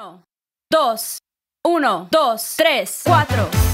Uno, dos, uno, dos, tres, cuatro.